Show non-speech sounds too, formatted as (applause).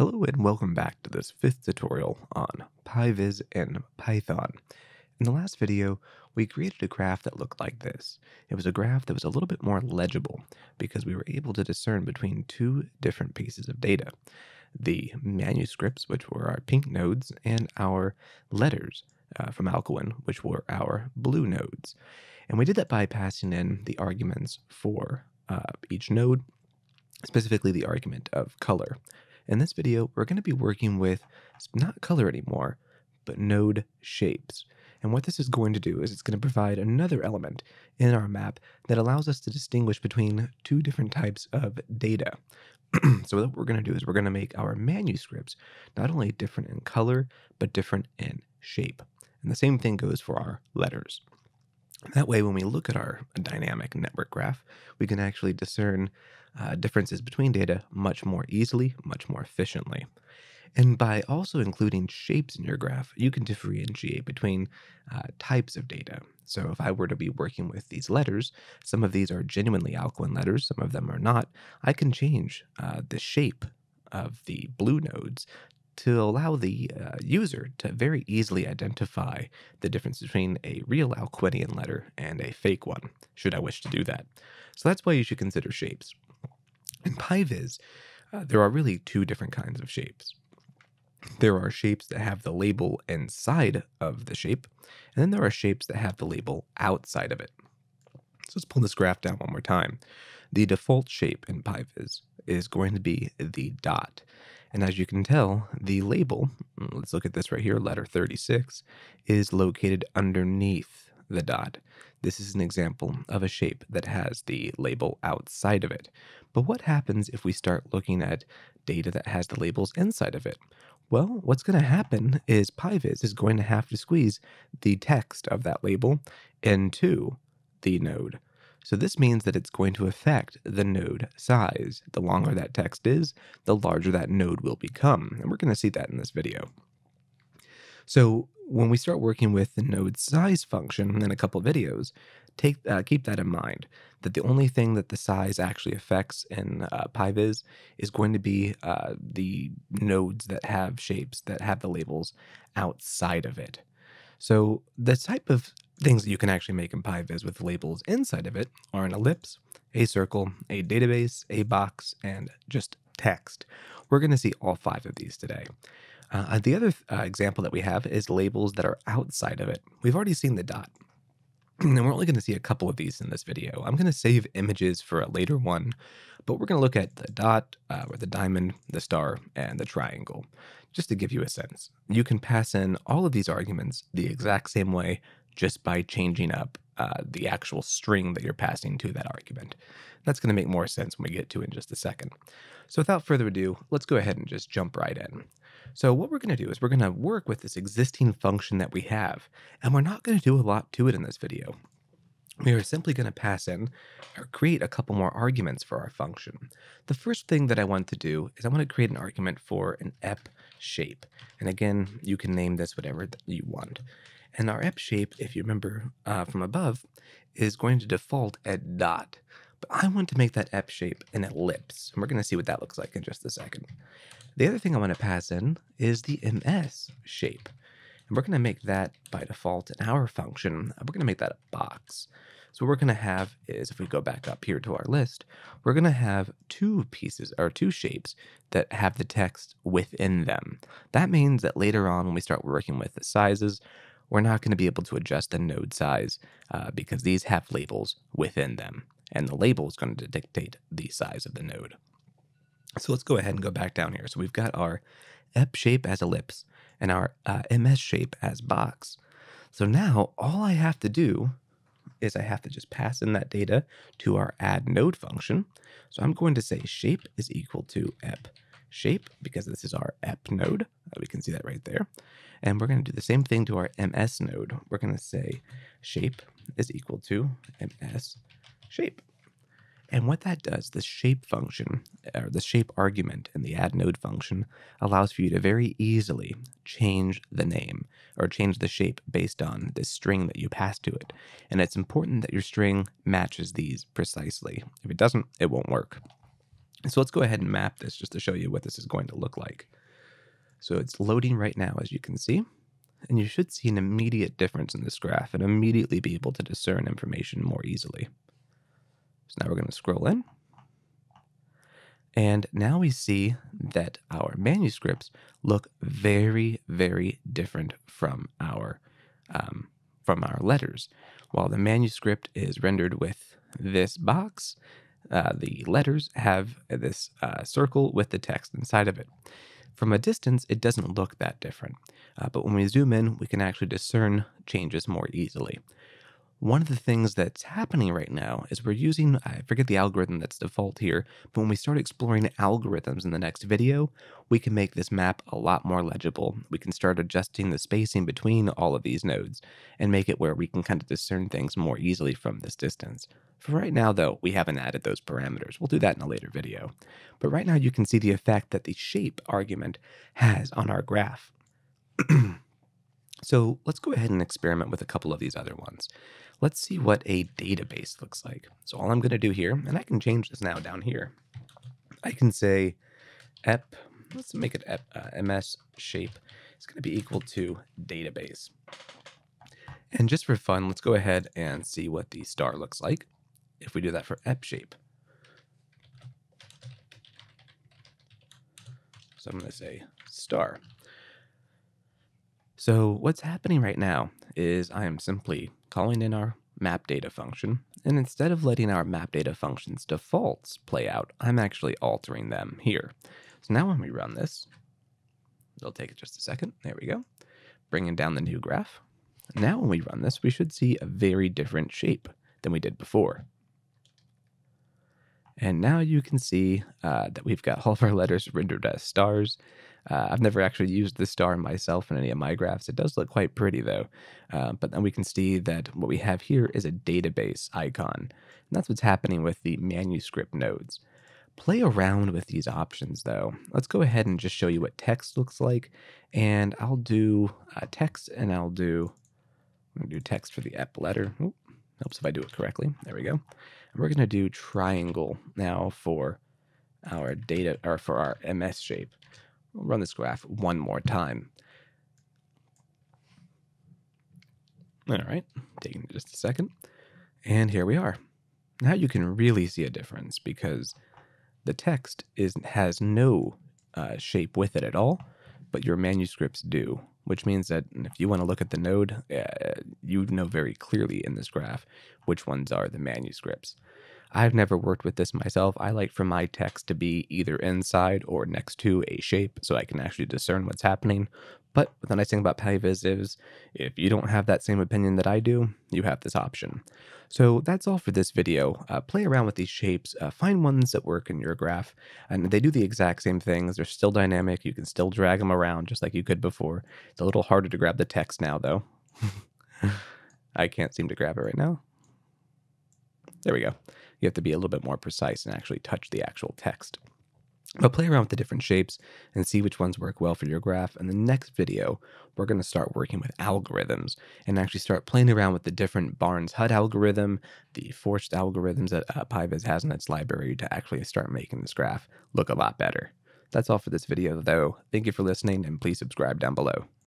Hello and welcome back to this fifth tutorial on PyVis and Python. In the last video, we created a graph that looked like this. It was a graph that was a little bit more legible because we were able to discern between two different pieces of data. The manuscripts, which were our pink nodes, and our letters uh, from Alcuin, which were our blue nodes. And we did that by passing in the arguments for uh, each node, specifically the argument of color. In this video, we're going to be working with not color anymore, but node shapes. And what this is going to do is it's going to provide another element in our map that allows us to distinguish between two different types of data. (clears throat) so what we're going to do is we're going to make our manuscripts not only different in color, but different in shape. And the same thing goes for our letters. That way, when we look at our dynamic network graph, we can actually discern uh, differences between data much more easily, much more efficiently. And by also including shapes in your graph, you can differentiate between uh, types of data. So if I were to be working with these letters, some of these are genuinely Alcuin letters, some of them are not, I can change uh, the shape of the blue nodes to allow the uh, user to very easily identify the difference between a real Alcuinian letter and a fake one, should I wish to do that. So that's why you should consider shapes. In PyVis, uh, there are really two different kinds of shapes. There are shapes that have the label inside of the shape, and then there are shapes that have the label outside of it. So let's pull this graph down one more time. The default shape in PyVis is going to be the dot. And as you can tell, the label, mm, let's look at this right here, letter 36, is located underneath the dot. This is an example of a shape that has the label outside of it. But what happens if we start looking at data that has the labels inside of it? Well, what's going to happen is PyVis is going to have to squeeze the text of that label into the node. So this means that it's going to affect the node size. The longer that text is, the larger that node will become. And we're going to see that in this video. So when we start working with the node size function in a couple videos, take uh, keep that in mind that the only thing that the size actually affects in uh, PyVis is going to be uh, the nodes that have shapes that have the labels outside of it. So the type of things that you can actually make in PyVis with labels inside of it are an ellipse, a circle, a database, a box, and just text. We're going to see all five of these today. Uh, the other uh, example that we have is labels that are outside of it. We've already seen the dot. (clears throat) And we're only going to see a couple of these in this video. I'm going to save images for a later one, but we're going to look at the dot, uh, or the diamond, the star, and the triangle, just to give you a sense. You can pass in all of these arguments the exact same way just by changing up uh, the actual string that you're passing to that argument. That's going to make more sense when we get to it in just a second. So without further ado, let's go ahead and just jump right in. So what we're going to do is we're going to work with this existing function that we have, and we're not going to do a lot to it in this video. We are simply going to pass in or create a couple more arguments for our function. The first thing that I want to do is I want to create an argument for an ep shape. And again, you can name this whatever you want. And our ep shape, if you remember uh, from above, is going to default at dot. But I want to make that ep shape an ellipse. And we're going to see what that looks like in just a second. The other thing I want to pass in is the ms shape. And we're going to make that by default in our function. We're going to make that a box. So what we're going to have is, if we go back up here to our list, we're going to have two pieces or two shapes that have the text within them. That means that later on when we start working with the sizes, we're not going to be able to adjust the node size uh, because these have labels within them. And the label is going to dictate the size of the node. So let's go ahead and go back down here. So we've got our ep shape as ellipse and our uh, ms shape as box. So now all I have to do is I have to just pass in that data to our add node function. So I'm going to say shape is equal to ep shape because this is our ep node. Uh, we can see that right there. And we're going to do the same thing to our ms node. We're going to say shape is equal to ms shape. And what that does, the shape function, or the shape argument in the add node function, allows for you to very easily change the name or change the shape based on the string that you pass to it. And it's important that your string matches these precisely. If it doesn't, it won't work. So let's go ahead and map this just to show you what this is going to look like. So it's loading right now, as you can see, and you should see an immediate difference in this graph and immediately be able to discern information more easily. So now we're going to scroll in. And now we see that our manuscripts look very, very different from our um, from our letters. While the manuscript is rendered with this box, uh, the letters have this uh, circle with the text inside of it. From a distance, it doesn't look that different, uh, but when we zoom in, we can actually discern changes more easily one of the things that's happening right now is we're using, I forget the algorithm that's default here, but when we start exploring algorithms in the next video, we can make this map a lot more legible. We can start adjusting the spacing between all of these nodes and make it where we can kind of discern things more easily from this distance. For right now, though, we haven't added those parameters. We'll do that in a later video. But right now, you can see the effect that the shape argument has on our graph. (clears throat) so let's go ahead and experiment with a couple of these other ones. Let's see what a database looks like. So all I'm going to do here, and I can change this now down here. I can say ep, let's make it ep, uh, ms shape is going to be equal to database. And just for fun, let's go ahead and see what the star looks like if we do that for ep shape. So I'm going to say star. So what's happening right now is I am simply calling in our map data function, and instead of letting our map data function's defaults play out, I'm actually altering them here. So now when we run this, it'll take just a second. There we go. Bringing down the new graph. Now when we run this, we should see a very different shape than we did before. And now you can see uh, that we've got all of our letters rendered as stars. Uh, I've never actually used the star myself in any of my graphs. It does look quite pretty though. Uh, but then we can see that what we have here is a database icon. And that's what's happening with the manuscript nodes. Play around with these options though. Let's go ahead and just show you what text looks like. And I'll do uh, text and I'll do, I'm gonna do text for the ep letter. Oop, helps if I do it correctly. There we go. And we're gonna do triangle now for our data or for our MS shape. We'll run this graph one more time. All right, taking just a second. And here we are. Now you can really see a difference because the text is has no uh, shape with it at all, but your manuscripts do, which means that if you want to look at the node, uh, you know very clearly in this graph which ones are the manuscripts. I've never worked with this myself. I like for my text to be either inside or next to a shape so I can actually discern what's happening. But the nice thing about PyVis is if you don't have that same opinion that I do, you have this option. So that's all for this video. Uh, play around with these shapes, uh, find ones that work in your graph, and they do the exact same things. They're still dynamic. You can still drag them around just like you could before. It's a little harder to grab the text now, though. (laughs) I can't seem to grab it right now. There we go you have to be a little bit more precise and actually touch the actual text. But play around with the different shapes and see which ones work well for your graph. In the next video, we're going to start working with algorithms and actually start playing around with the different Barnes-Hut algorithm, the forced algorithms that uh, PyVis has in its library to actually start making this graph look a lot better. That's all for this video, though. Thank you for listening, and please subscribe down below.